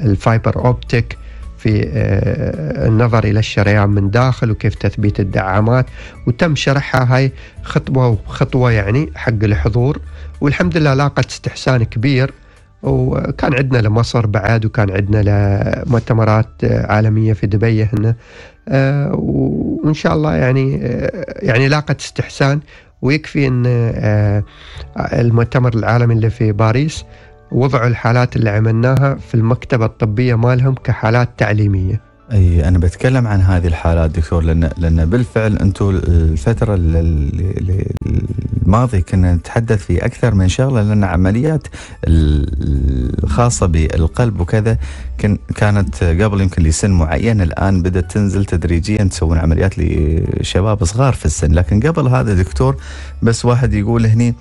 Speaker 5: ال fiber optic في آه، النظر إلى الشريان من داخل وكيف تثبيت الدعامات وتم شرحها. هاي خطوة وخطوة يعني حق الحضور والحمد لله لاقت استحسان كبير وكان عندنا لمصر بعد وكان عندنا لمؤتمرات آه، عالمية في دبي هنا وإن شاء الله يعني يعني لاقت استحسان. ويكفي إن آه، المؤتمر العالمي اللي في باريس وضعوا الحالات اللي عملناها في المكتبة الطبية مالهم كحالات تعليمية.
Speaker 3: أي أنا بتكلم عن هذه الحالات دكتور لأن لأن بالفعل أنتم الفترة ال- ال- الماضيه كنا نتحدث في أكثر من شغلة لأن عمليات ال- الخاصه بالقلب وكذا كانت قبل يمكن لسن معين الآن بدأت تنزل تدريجيا تسوون عمليات لشباب صغار في السن. لكن قبل هذا دكتور بس واحد يقول هني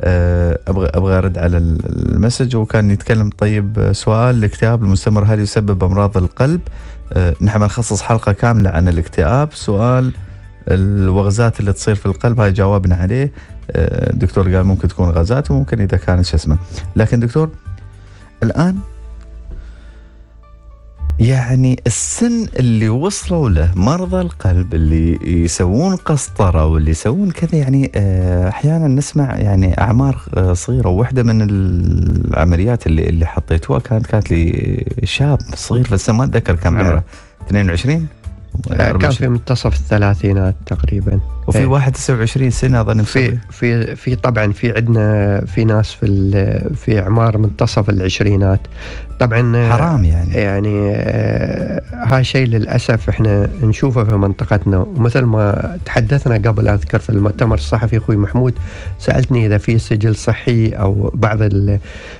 Speaker 3: أبغى أبغى أرد على المسج. وكان يتكلم طيب آه، سؤال. الاكتئاب المستمر هل يسبب أمراض القلب؟ آه، نحن بنخصص حلقة كاملة عن الاكتئاب. سؤال الوغزات اللي تصير في القلب هاي جاوبنا عليه. آه، الدكتور قال ممكن تكون غازات وممكن إذا كانت شو اسمه. لكن دكتور الآن يعني السن اللي وصلوا له مرضى القلب اللي يسوون قسطرة واللي يسوون كذا يعني آه، أحيانا نسمع يعني أعمار آه، صغيرة وواحده من العمليات اللي اللي حطيتوها كانت كانت لي شاب صغير في السن ما أتذكر كم
Speaker 5: نعم.
Speaker 3: عمره 22 ولا
Speaker 5: كان
Speaker 3: 24.
Speaker 5: في منتصف الثلاثينات تقريبا
Speaker 3: وفي
Speaker 5: إيه.
Speaker 3: واحد 29 سنة أظن
Speaker 5: في. في في طبعا في عندنا في ناس في في اعمار منتصف العشرينات طبعا
Speaker 3: حرام يعني
Speaker 5: يعني آه، هاي شيء للأسف إحنا نشوفه في منطقتنا ومثل ما تحدثنا قبل أذكر في المؤتمر الصحفي أخوي محمود سألتني إذا في سجل صحي أو بعض ال...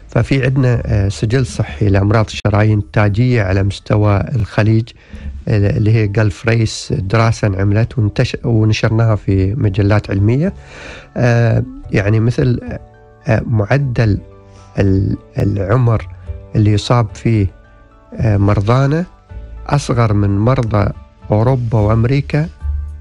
Speaker 5: ففي عندنا آه، سجل صحي لأمراض الشرايين التاجية على مستوى الخليج اللي هي جلف ريس دراسة انعملت. ونشرناها في مجلات علمية. آه، يعني مثل آه، معدل ال- العمر اللي يصاب فيه آه، مرضانا أصغر من مرضى أوروبا وأمريكا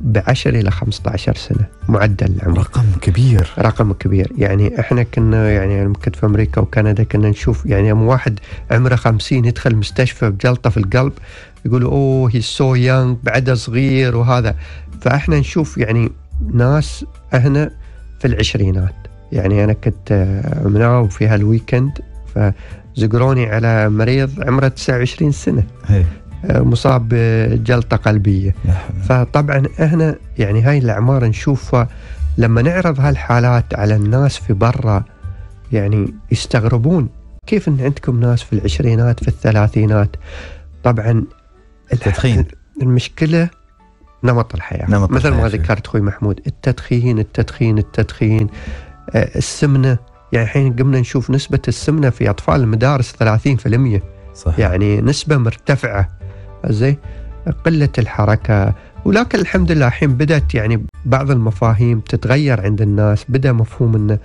Speaker 5: بعشر إلى 15 سنة معدل العمر.
Speaker 3: رقم كبير.
Speaker 5: رقم كبير. يعني إحنا كنا يعني كنت في أمريكا وكندا كنا نشوف يعني يوم واحد عمره 50 يدخل مستشفى بجلطة في القلب يقولوا أوه he's so young بعده صغير وهذا. فإحنا نشوف يعني ناس هنا في العشرينات. يعني أنا كنت آه، مناوب في هال weekend فزقروني على مريض عمره 29 سنة.
Speaker 3: هي.
Speaker 5: آه، مصاب
Speaker 3: بجلطة قلبية.
Speaker 5: فطبعا إحنا يعني هاي الأعمار نشوفها. لما نعرض هالحالات على الناس في برا يعني يستغربون كيف إن عندكم ناس في العشرينات في الثلاثينات. طبعا
Speaker 3: التدخين.
Speaker 5: المشكلة نمط الحياة.
Speaker 3: نمط
Speaker 5: مثل ما
Speaker 3: الحياة.
Speaker 5: ذكرت أخوي محمود التدخين التدخين التدخين. آه، السمنة يعني الحين قمنا نشوف نسبة السمنة في أطفال المدارس 30%
Speaker 3: صح
Speaker 5: يعني نسبة مرتفعة. زي قلة الحركة. ولكن الحمد لله الحين بدأت يعني بعض المفاهيم تتغير عند الناس. بدأ مفهوم إن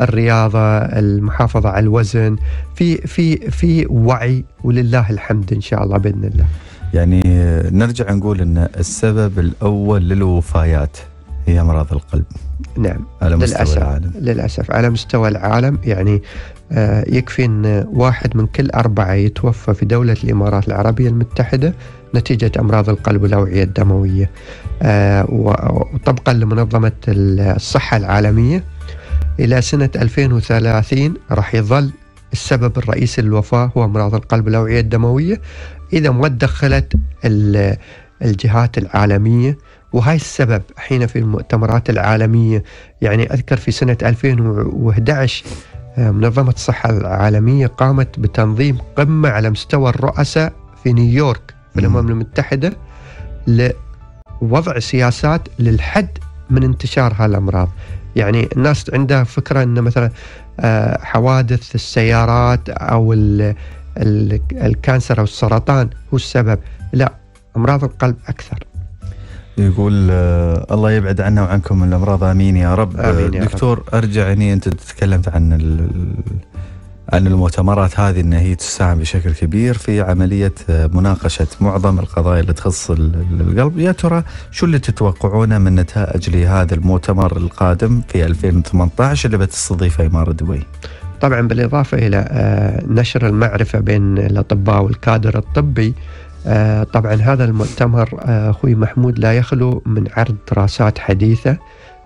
Speaker 5: الرياضة المحافظة على الوزن. في في في وعي ولله الحمد إن شاء الله بإذن الله.
Speaker 3: يعني نرجع نقول إن السبب الأول للوفيات هي أمراض القلب.
Speaker 5: نعم.
Speaker 3: على مستوى
Speaker 5: للأسف.
Speaker 3: العالم.
Speaker 5: للأسف. على مستوى العالم يعني آه، يكفي أن واحد من كل أربعة يتوفى في دولة الإمارات العربية المتحدة نتيجة أمراض القلب والأوعية الدموية. آه، وطبقا لمنظمة الصحة العالمية إلى سنة 2030 راح يظل السبب الرئيسي للوفاة هو أمراض القلب والأوعية الدموية. إذا ما تدخلت ال- الجهات العالمية وهاي السبب حين في المؤتمرات العالمية يعني أذكر في سنة 2011 آه، منظمة الصحة العالمية قامت بتنظيم قمة على مستوى الرؤساء في نيويورك في
Speaker 3: مم.
Speaker 5: الأمم المتحدة لوضع سياسات للحد من انتشار هالأمراض يعني الناس عندها فكرة إن مثلا آه، حوادث السيارات ال الكانسر أو السرطان هو السبب. لا أمراض القلب أكثر.
Speaker 3: يقول آه، الله يبعد عنا وعنكم من الأمراض. آمين يا رب.
Speaker 5: آمين يا رب.
Speaker 3: دكتور أرجع هني أنت تكلمت عن عن المؤتمرات هذه ان هي تساهم بشكل كبير في عملية آه، مناقشة معظم القضايا اللي تخص ال- ال- القلب، يا ترى شو اللي تتوقعونه من نتائج لهذا المؤتمر القادم في 2018 اللي بتستضيفه إمارة دبي؟
Speaker 5: طبعا بالإضافة إلى آه، نشر المعرفة بين الأطباء والكادر الطبي آه، طبعا هذا المؤتمر آه، أخوي محمود لا يخلو من عرض دراسات حديثة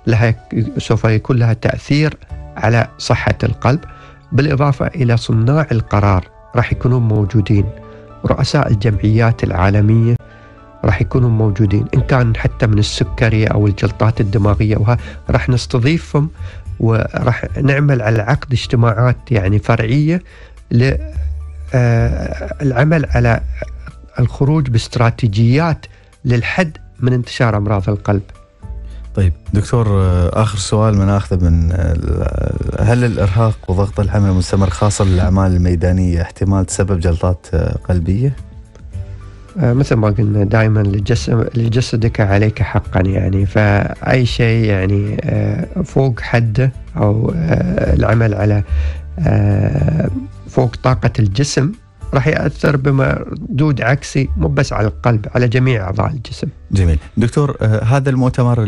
Speaker 5: لها سوف يكون لها تأثير على صحة القلب بالإضافة إلى صناع القرار راح يكونون موجودين. رؤساء الجمعيات العالمية راح يكونوا موجودين إن كان حتى من السكري أو الجلطات الدماغية وها راح نستضيفهم وراح نعمل على عقد اجتماعات يعني فرعية للعمل على الخروج باستراتيجيات للحد من انتشار أمراض القلب.
Speaker 3: طيب دكتور آه، آخر سؤال من آخذه من آه، هل الإرهاق وضغط الحمل المستمر خاصة للأعمال الميدانية احتمال تسبب جلطات آه، قلبية؟
Speaker 5: آه، مثل ما قلنا دائما لجسم لجسدك عليك حقا يعني فأي شيء يعني آه، فوق حده أو آه، العمل على فوق طاقة الجسم راح يأثر بمردود عكسي مو بس على القلب على جميع أعضاء الجسم.
Speaker 3: جميل دكتور آه، هذا المؤتمر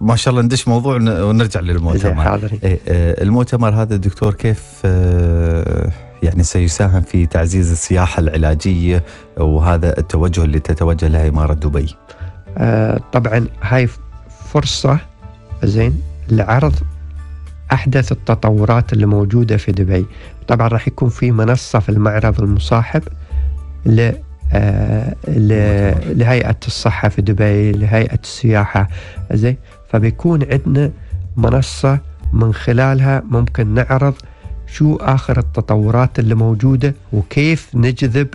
Speaker 3: ما شاء الله ندش موضوع ون- ونرجع للمؤتمر
Speaker 5: حاضرين.
Speaker 3: إيه، آه، المؤتمر هذا دكتور كيف آه، يعني سيساهم في تعزيز السياحة العلاجية وهذا التوجه اللي تتوجه له إمارة دبي.
Speaker 5: آه، طبعا هاي فرصة زين لعرض أحدث التطورات اللي موجودة في دبي. طبعا راح يكون في منصة في المعرض المصاحب ل آه، لهيئة الصحة في دبي لهيئة السياحة زين. فبيكون عندنا منصة من خلالها ممكن نعرض شو آخر التطورات اللي موجودة وكيف نجذب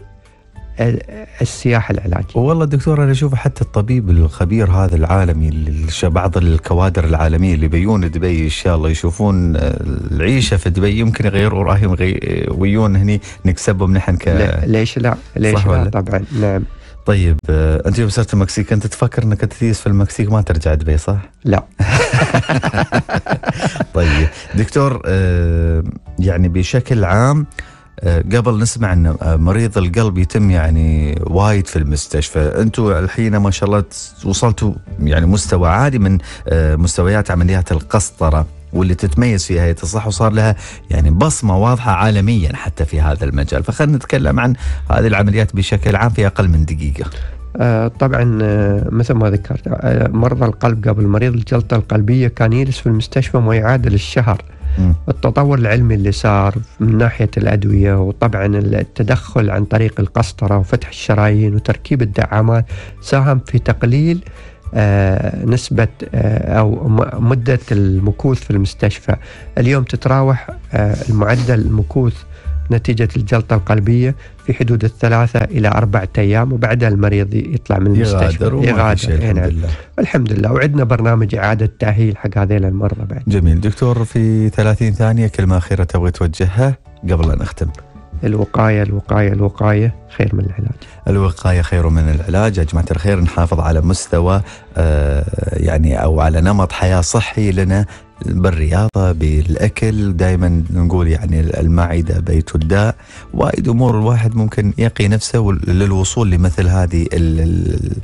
Speaker 5: ال- السياحة العلاجية؟
Speaker 3: والله دكتور أنا أشوف حتى الطبيب الخبير هذا العالمي بعض الكوادر العالمية اللي بيون دبي إن شاء الله يشوفون آه، العيشة في دبي يمكن يغيروا رأيهم غي- ويون هني نكسبهم نحن ك
Speaker 5: ليش لا؟ ليش؟ لا؟ طبعا نعم.
Speaker 3: طيب آه، أنت يوم صرت المكسيك أنت تفكر أنك تجلس في المكسيك ما ترجع دبي صح؟
Speaker 5: لا
Speaker 3: طيب دكتور آه، يعني بشكل عام آه، قبل نسمع إن مريض القلب يتم يعني وايد في المستشفى أنتم الحين ما شاء الله وصلتوا يعني مستوى عالي من مستويات عمليات القسطرة واللي تتميز فيها هيئة الصحة وصار لها يعني بصمة واضحة عالميا حتى في هذا المجال. فخلينا نتكلم عن هذه العمليات بشكل عام في أقل من دقيقة.
Speaker 5: آه طبعا آه مثل ما ذكرت آه مرضى القلب قبل مريض الجلطة القلبية كان يجلس في المستشفى ما يعادل الشهر. التطور العلمي اللي صار من ناحية الأدوية وطبعا التدخل عن طريق القسطرة وفتح الشرايين وتركيب الدعامات ساهم في تقليل نسبة آه أو مدة المكوث في المستشفى. اليوم تتراوح آه المعدل المكوث نتيجة الجلطة القلبية في حدود الثلاثة إلى أربعة أيام وبعدها المريض يطلع من المستشفى.
Speaker 3: يغادر الحمد
Speaker 5: نعم.
Speaker 3: لله.
Speaker 5: الحمد لله. وعندنا برنامج إعادة تأهيل حق هذيل المرضى بعد.
Speaker 3: جميل. دكتور في 30 ثانية كلمة أخيرة تبغي توجهها قبل ان نختم.
Speaker 5: الوقاية الوقاية الوقاية خير من العلاج.
Speaker 3: الوقاية خير من العلاج. يا جماعة الخير نحافظ على مستوى آه، يعني أو على نمط حياة صحي لنا. بالرياضة بالأكل دائما نقول يعني المعدة بيت الداء. وايد أمور الواحد ممكن يقي نفسه للوصول لمثل هذه ال- ال-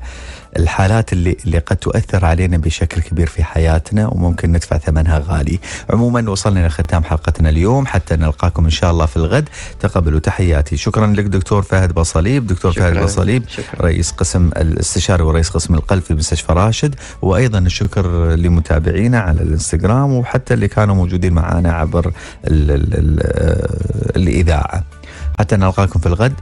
Speaker 3: الحالات اللي اللي قد تؤثر علينا بشكل كبير في حياتنا وممكن ندفع ثمنها غالي. عموما وصلنا لختام حلقتنا اليوم. حتى نلقاكم إن شاء الله في الغد. تقبلوا تحياتي. شكرا لك دكتور فهد بصليب. دكتور فهد
Speaker 5: شكراً.
Speaker 3: بصليب
Speaker 5: شكرا.
Speaker 3: رئيس قسم الاستشاري ورئيس قسم القلب في مستشفى راشد وأيضا الشكر لمتابعينا على الإنستغرام وحتى اللي كانوا موجودين معنا عبر ال ال ال الإذاعة. حتى نلقاكم في الغد.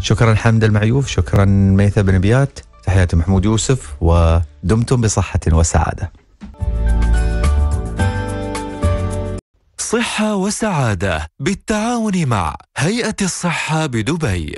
Speaker 3: شكرا حمد المعيوف. شكرا ميثة بن بيات. تحياتي محمود يوسف ودمتم بصحة وسعادة.
Speaker 2: صحة وسعادة بالتعاون مع هيئة الصحة بدبي.